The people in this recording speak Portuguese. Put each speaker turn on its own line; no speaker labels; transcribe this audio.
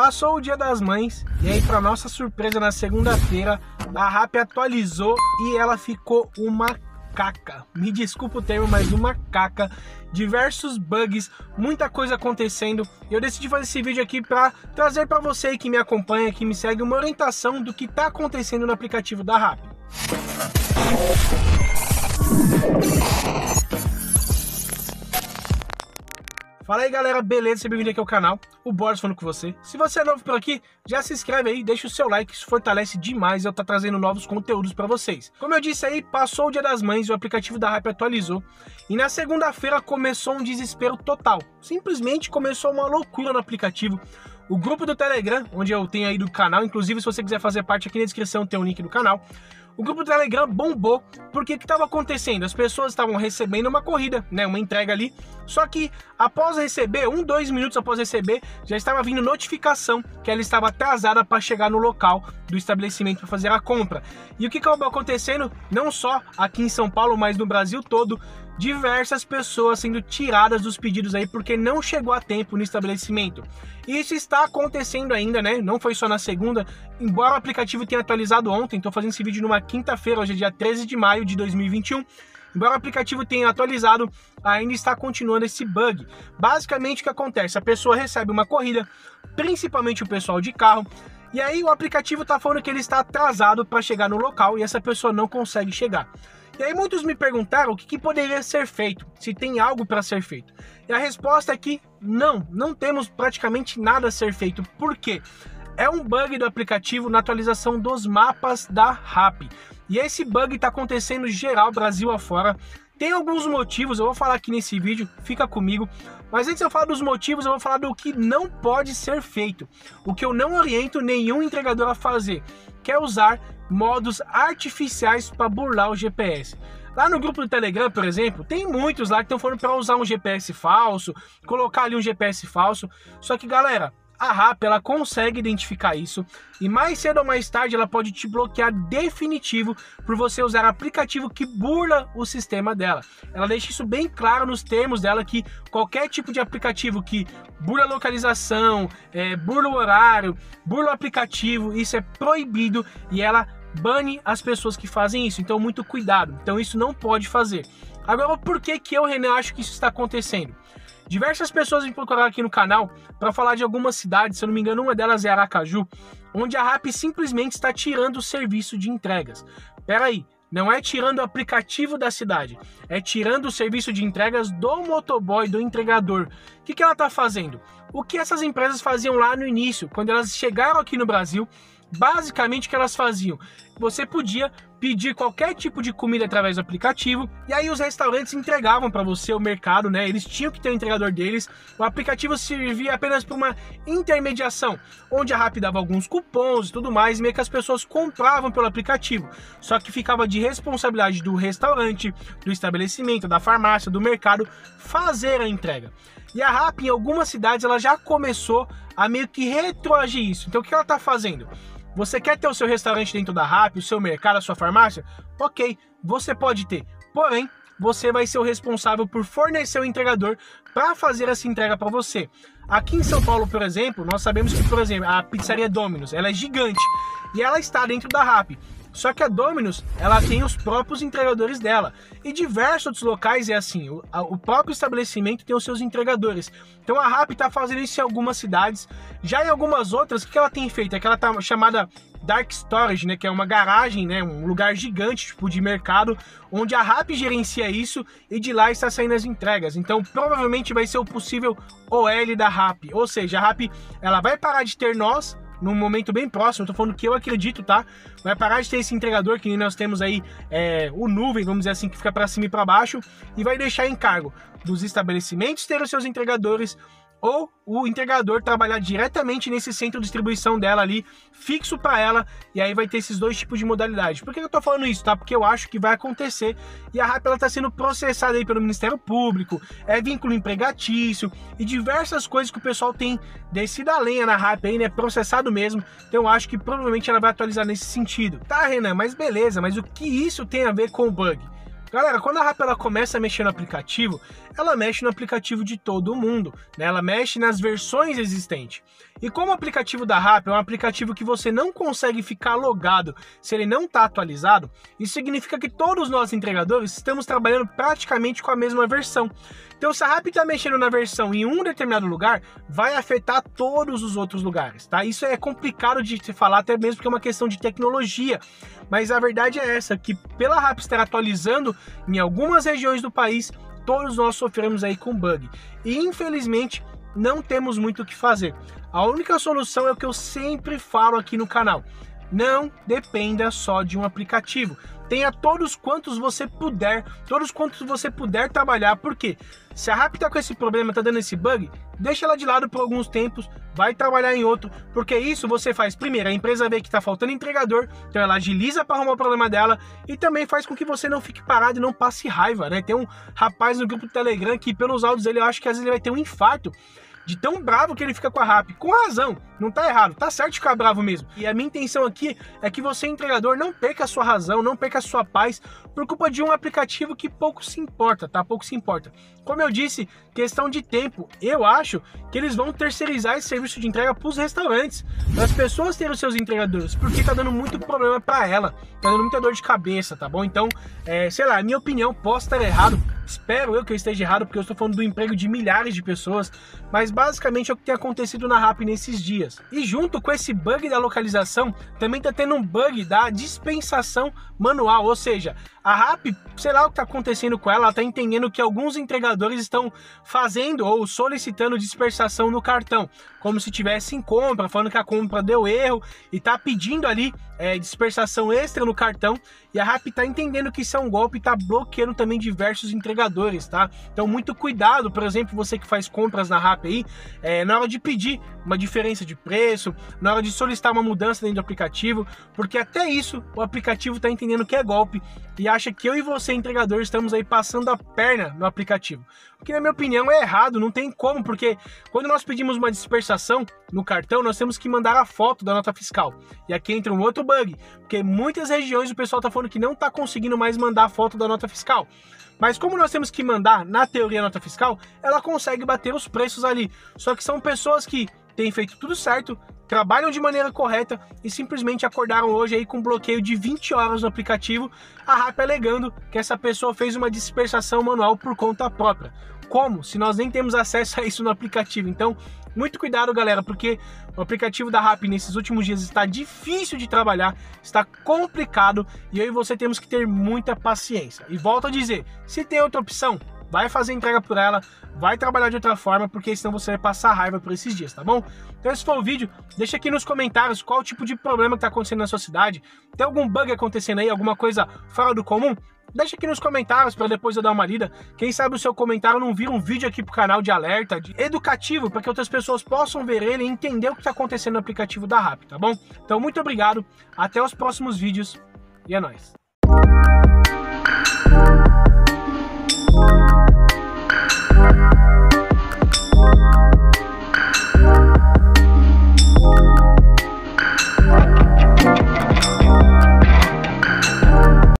Passou o Dia das Mães e aí, para nossa surpresa, na segunda-feira, a RAP atualizou e ela ficou uma caca. Me desculpa o termo, mas uma caca. Diversos bugs, muita coisa acontecendo. E eu decidi fazer esse vídeo aqui para trazer para você que me acompanha, que me segue, uma orientação do que está acontecendo no aplicativo da RAP. Fala aí galera, beleza? Seja bem-vindo aqui ao canal, o Boris falando com você. Se você é novo por aqui, já se inscreve aí, deixa o seu like, isso fortalece demais eu estar tá trazendo novos conteúdos para vocês. Como eu disse aí, passou o Dia das Mães, o aplicativo da Hype atualizou, e na segunda-feira começou um desespero total. Simplesmente começou uma loucura no aplicativo. O grupo do Telegram, onde eu tenho aí do canal, inclusive se você quiser fazer parte aqui na descrição tem o um link do canal, o grupo do Telegram bombou porque o que estava acontecendo? As pessoas estavam recebendo uma corrida, né, uma entrega ali, só que após receber, um, dois minutos após receber, já estava vindo notificação que ela estava atrasada para chegar no local do estabelecimento para fazer a compra. E o que acabou acontecendo, não só aqui em São Paulo, mas no Brasil todo, diversas pessoas sendo tiradas dos pedidos aí porque não chegou a tempo no estabelecimento. E isso está acontecendo ainda, né? Não foi só na segunda, embora o aplicativo tenha atualizado ontem, estou fazendo esse vídeo numa quinta-feira, hoje é dia 13 de maio de 2021. Embora o aplicativo tenha atualizado, ainda está continuando esse bug. Basicamente o que acontece? A pessoa recebe uma corrida, principalmente o pessoal de carro, e aí o aplicativo está falando que ele está atrasado para chegar no local e essa pessoa não consegue chegar. E aí muitos me perguntaram o que, que poderia ser feito, se tem algo para ser feito. E a resposta é que não, não temos praticamente nada a ser feito. Por quê? É um bug do aplicativo na atualização dos mapas da RAP. E esse bug está acontecendo geral Brasil afora. Tem alguns motivos, eu vou falar aqui nesse vídeo, fica comigo. Mas antes eu falar dos motivos, eu vou falar do que não pode ser feito. O que eu não oriento nenhum entregador a fazer, que é usar modos artificiais para burlar o GPS. Lá no grupo do Telegram, por exemplo, tem muitos lá que estão falando para usar um GPS falso, colocar ali um GPS falso. Só que, galera, a RAP ela consegue identificar isso e mais cedo ou mais tarde ela pode te bloquear definitivo por você usar aplicativo que burla o sistema dela. Ela deixa isso bem claro nos termos dela que qualquer tipo de aplicativo que burla localização, é, burla o horário, burla o aplicativo, isso é proibido e ela bane as pessoas que fazem isso. Então, muito cuidado. Então, isso não pode fazer. Agora, por que, que eu, Renan, acho que isso está acontecendo? Diversas pessoas me procuraram aqui no canal para falar de algumas cidades, se eu não me engano, uma delas é Aracaju, onde a RAP simplesmente está tirando o serviço de entregas. Pera aí, não é tirando o aplicativo da cidade, é tirando o serviço de entregas do motoboy, do entregador. O que, que ela está fazendo? O que essas empresas faziam lá no início, quando elas chegaram aqui no Brasil, basicamente o que elas faziam? Você podia pedir qualquer tipo de comida através do aplicativo e aí os restaurantes entregavam para você o mercado, né? Eles tinham que ter o um entregador deles. O aplicativo servia apenas para uma intermediação, onde a Rappi dava alguns cupons e tudo mais, e meio que as pessoas compravam pelo aplicativo. Só que ficava de responsabilidade do restaurante, do estabelecimento, da farmácia, do mercado fazer a entrega. E a Rappi em algumas cidades ela já começou a meio que retroagir isso. Então o que ela está fazendo? Você quer ter o seu restaurante dentro da RAP, o seu mercado, a sua farmácia? Ok, você pode ter. Porém, você vai ser o responsável por fornecer o entregador para fazer essa entrega para você. Aqui em São Paulo, por exemplo, nós sabemos que, por exemplo, a pizzaria Domino's, ela é gigante e ela está dentro da RAP. Só que a Domino's, ela tem os próprios entregadores dela. E diversos outros locais é assim, o, a, o próprio estabelecimento tem os seus entregadores. Então a RAP está fazendo isso em algumas cidades. Já em algumas outras, o que ela tem feito? É que ela tá chamada Dark Storage, né, que é uma garagem, né, um lugar gigante, tipo de mercado, onde a RAP gerencia isso e de lá está saindo as entregas. Então, provavelmente vai ser o possível OL da RAP, ou seja, a RAP ela vai parar de ter nós num momento bem próximo, eu tô falando que eu acredito, tá? Vai parar de ter esse entregador que nós temos aí, é, o nuvem, vamos dizer assim, que fica para cima e para baixo, e vai deixar em cargo dos estabelecimentos ter os seus entregadores, ou o entregador trabalhar diretamente nesse centro de distribuição dela ali, fixo para ela, e aí vai ter esses dois tipos de modalidade. Por que eu tô falando isso, tá? Porque eu acho que vai acontecer e a RAP ela tá sendo processada aí pelo Ministério Público, é vínculo empregatício e diversas coisas que o pessoal tem descido a lenha na RAP aí, né? Processado mesmo. Então eu acho que provavelmente ela vai atualizar nesse sentido. Tá, Renan, mas beleza, mas o que isso tem a ver com o bug? Galera, quando a RAP ela começa a mexer no aplicativo, ela mexe no aplicativo de todo mundo, né? Ela mexe nas versões existentes. E como o aplicativo da Rap é um aplicativo que você não consegue ficar logado se ele não está atualizado, isso significa que todos nós entregadores estamos trabalhando praticamente com a mesma versão. Então, se a Rap está mexendo na versão em um determinado lugar, vai afetar todos os outros lugares, tá? Isso é complicado de se falar, até mesmo porque é uma questão de tecnologia. Mas a verdade é essa, que pela Rap estar atualizando em algumas regiões do país, todos nós sofremos aí com bug. E infelizmente não temos muito o que fazer. A única solução é o que eu sempre falo aqui no canal. Não dependa só de um aplicativo. Tenha todos quantos você puder, todos quantos você puder trabalhar, porque se a RAP tá com esse problema, tá dando esse bug, deixa ela de lado por alguns tempos, vai trabalhar em outro, porque isso você faz primeiro, a empresa vê que tá faltando entregador, então ela agiliza para arrumar o problema dela e também faz com que você não fique parado e não passe raiva, né? Tem um rapaz no grupo do Telegram que pelos áudios dele eu acho que às vezes ele vai ter um infarto de tão bravo que ele fica com a RAP. Com razão, não tá errado, tá certo ficar bravo mesmo. E a minha intenção aqui é que você, entregador, não perca a sua razão, não perca a sua paz por culpa de um aplicativo que pouco se importa, tá? Pouco se importa. Como eu disse, questão de tempo, eu acho que eles vão terceirizar esse serviço de entrega para os restaurantes, para as pessoas terem os seus entregadores, porque tá dando muito problema para ela, tá dando muita dor de cabeça, tá bom? Então, é, sei lá, minha opinião, posso estar errado, Espero eu que eu esteja errado, porque eu estou falando do emprego de milhares de pessoas, mas basicamente é o que tem acontecido na RAP nesses dias. E junto com esse bug da localização, também está tendo um bug da dispensação manual, ou seja, a RAP, sei lá o que está acontecendo com ela, ela está entendendo que alguns entregadores estão fazendo ou solicitando dispersação no cartão, como se tivesse em compra, falando que a compra deu erro e está pedindo ali é, dispersação extra no cartão. E a RAP está entendendo que isso é um golpe e está bloqueando também diversos entregadores, tá? Então, muito cuidado, por exemplo, você que faz compras na RAP aí, é, na hora de pedir uma diferença de preço, na hora de solicitar uma mudança dentro do aplicativo, porque até isso o aplicativo está entendendo que é golpe e acha que eu e você, entregador, estamos aí passando a perna no aplicativo. O que, na minha opinião, é errado, não tem como, porque quando nós pedimos uma dispersação no cartão, nós temos que mandar a foto da nota fiscal. E aqui entra um outro bug, porque muitas regiões o pessoal está falando que não está conseguindo mais mandar a foto da nota fiscal. Mas como nós temos que mandar, na teoria, a nota fiscal, ela consegue bater os preços ali. Só que são pessoas que têm feito tudo certo, trabalham de maneira correta e simplesmente acordaram hoje aí com bloqueio de 20 horas no aplicativo, a RAP alegando que essa pessoa fez uma dispersação manual por conta própria. Como? Se nós nem temos acesso a isso no aplicativo. Então, muito cuidado, galera, porque o aplicativo da RAP nesses últimos dias está difícil de trabalhar, está complicado e eu e você temos que ter muita paciência. E volto a dizer, se tem outra opção, vai fazer entrega por ela, vai trabalhar de outra forma, porque senão você vai passar raiva por esses dias, tá bom? Então esse foi o vídeo, deixa aqui nos comentários qual tipo de problema que tá acontecendo na sua cidade, tem algum bug acontecendo aí, alguma coisa fora do comum? Deixa aqui nos comentários para depois eu dar uma lida. Quem sabe o seu comentário não vira um vídeo aqui pro canal de alerta, de educativo, para que outras pessoas possam ver ele e entender o que está acontecendo no aplicativo da RAP, tá bom? Então muito obrigado, até os próximos vídeos e é nóis.